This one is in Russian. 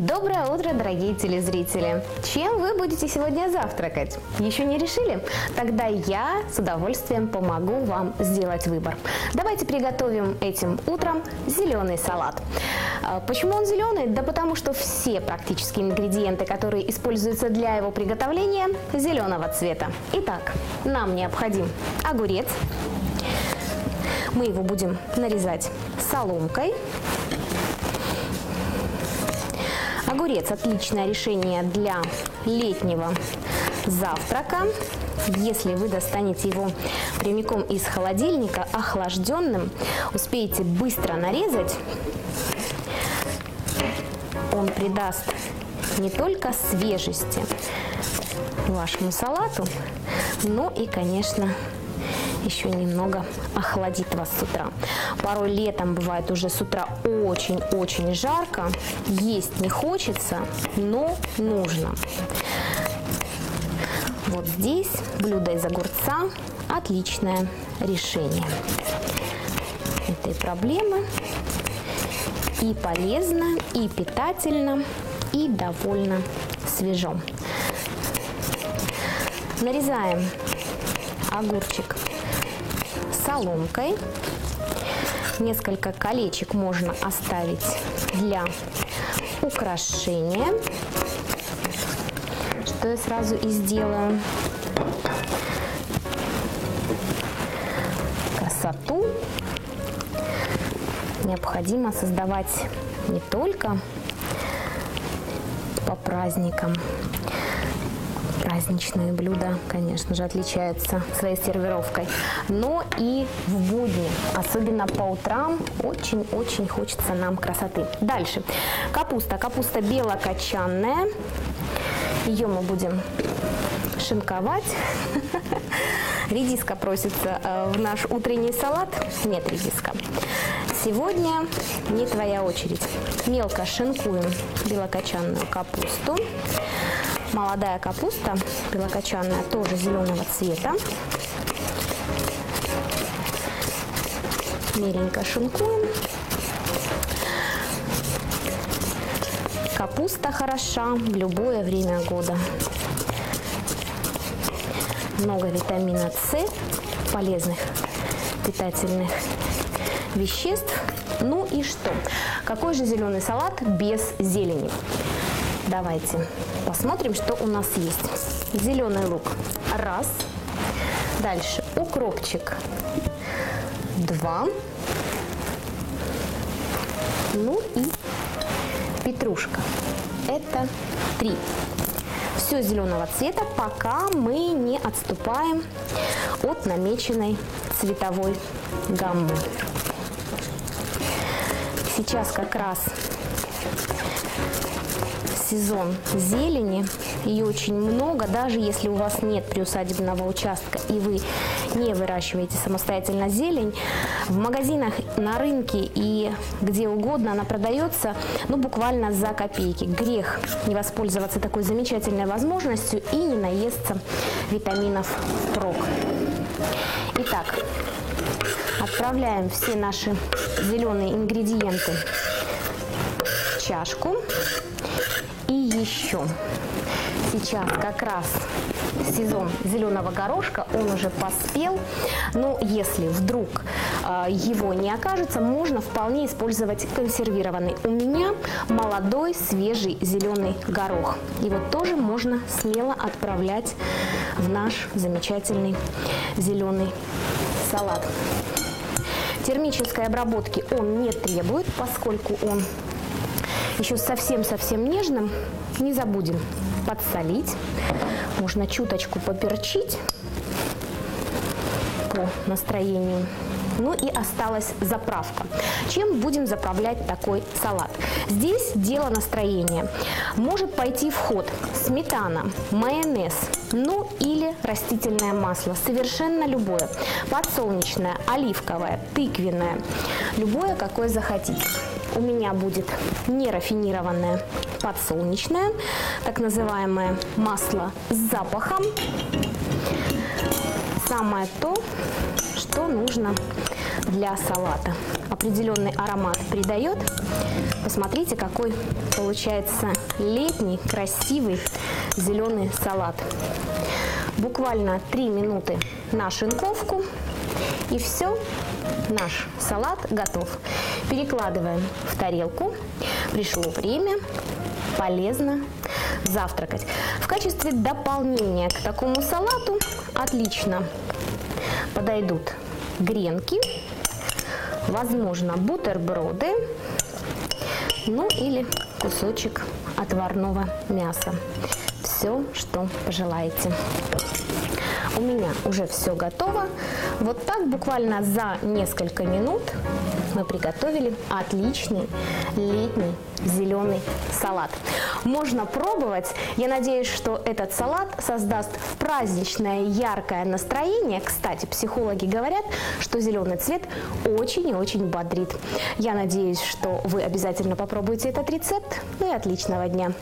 Доброе утро, дорогие телезрители! Чем вы будете сегодня завтракать? Еще не решили? Тогда я с удовольствием помогу вам сделать выбор. Давайте приготовим этим утром зеленый салат. А, почему он зеленый? Да потому что все практически ингредиенты, которые используются для его приготовления, зеленого цвета. Итак, нам необходим огурец. Мы его будем нарезать соломкой. Огурец – отличное решение для летнего завтрака. Если вы достанете его прямиком из холодильника охлажденным, успеете быстро нарезать, он придаст не только свежести вашему салату, но и, конечно, еще немного охладит вас с утра. Порой летом бывает уже с утра очень-очень жарко, есть не хочется, но нужно. Вот здесь блюдо из огурца отличное решение этой проблемы. И полезно, и питательно, и довольно свежо. Нарезаем огурчик соломкой. Несколько колечек можно оставить для украшения, что я сразу и сделаю. Красоту необходимо создавать не только по праздникам, праздничные блюда, конечно же, отличаются своей сервировкой, но и в будни, особенно по утрам, очень-очень хочется нам красоты. Дальше. Капуста. Капуста белокочанная. Ее мы будем шинковать. Редиска просится э, в наш утренний салат. Нет редиска. Сегодня не твоя очередь. Мелко шинкуем белокочанную капусту. Молодая капуста белокочанная, тоже зеленого цвета. Меленько шинкуем. Капуста хороша в любое время года. Много витамина С, полезных питательных веществ. Ну и что? Какой же зеленый салат без зелени? Давайте посмотрим, что у нас есть. Зеленый лук. Раз. Дальше укропчик. Два. Ну и петрушка. Это три. Все зеленого цвета, пока мы не отступаем от намеченной цветовой гаммы. Сейчас как раз сезон зелени, ее очень много, даже если у вас нет приусадебного участка и вы не выращиваете самостоятельно зелень, в магазинах, на рынке и где угодно она продается ну, буквально за копейки. Грех не воспользоваться такой замечательной возможностью и не наесться витаминов прок. Итак, отправляем все наши зеленые ингредиенты в чашку еще. Сейчас как раз сезон зеленого горошка, он уже поспел, но если вдруг э, его не окажется, можно вполне использовать консервированный. У меня молодой свежий зеленый горох. Его тоже можно смело отправлять в наш замечательный зеленый салат. Термической обработки он не требует, поскольку он еще совсем-совсем нежным, не забудем подсолить. Можно чуточку поперчить по настроению. Ну и осталась заправка. Чем будем заправлять такой салат? Здесь дело настроения. Может пойти в ход сметана, майонез, ну или растительное масло, совершенно любое. Подсолнечное, оливковое, тыквенное, любое, какое захотите у меня будет нерафинированное подсолнечное, так называемое масло с запахом. самое то, что нужно для салата. Определенный аромат придает. Посмотрите, какой получается летний, красивый зеленый салат. Буквально 3 минуты на шинковку. И все, наш салат готов. Перекладываем в тарелку. Пришло время полезно завтракать. В качестве дополнения к такому салату отлично подойдут гренки, возможно, бутерброды, ну или кусочек отварного мяса. Все, что пожелаете. У меня уже все готово. Вот так буквально за несколько минут мы приготовили отличный летний зеленый салат. Можно пробовать. Я надеюсь, что этот салат создаст праздничное яркое настроение. Кстати, психологи говорят, что зеленый цвет очень и очень бодрит. Я надеюсь, что вы обязательно попробуете этот рецепт. Ну и отличного дня!